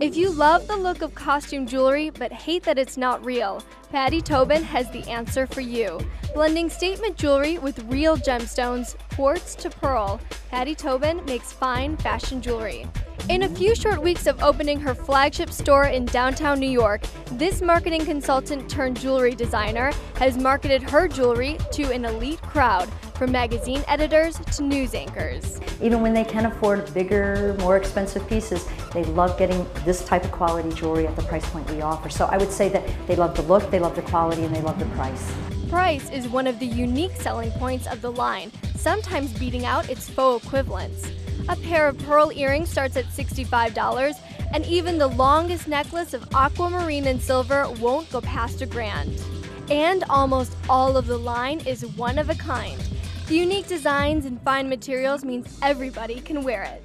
If you love the look of costume jewelry but hate that it's not real, Patty Tobin has the answer for you. Blending statement jewelry with real gemstones, quartz to pearl, Patty Tobin makes fine fashion jewelry. In a few short weeks of opening her flagship store in downtown New York, this marketing consultant turned jewelry designer has marketed her jewelry to an elite crowd, from magazine editors to news anchors. Even when they can afford bigger, more expensive pieces, they love getting this type of quality jewelry at the price point we offer. So I would say that they love the look, they love the quality, and they love the price. Price is one of the unique selling points of the line, sometimes beating out its faux equivalents. A pair of pearl earrings starts at $65, and even the longest necklace of aquamarine and silver won't go past a grand. And almost all of the line is one of a kind. The unique designs and fine materials means everybody can wear it.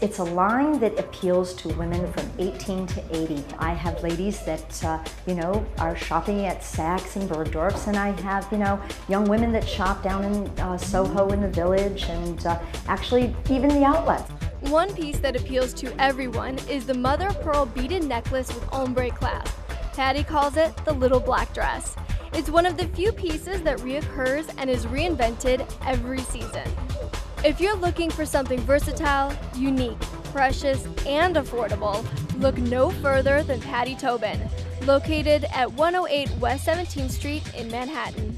It's a line that appeals to women from 18 to 80. I have ladies that, uh, you know, are shopping at Saks and Bergdorf's, and I have, you know, young women that shop down in uh, Soho in the village and uh, actually even the outlets. One piece that appeals to everyone is the mother of pearl beaded necklace with ombre clasp. Patty calls it the little black dress. It's one of the few pieces that reoccurs and is reinvented every season. If you're looking for something versatile, unique, precious, and affordable, look no further than Patty Tobin, located at 108 West 17th Street in Manhattan.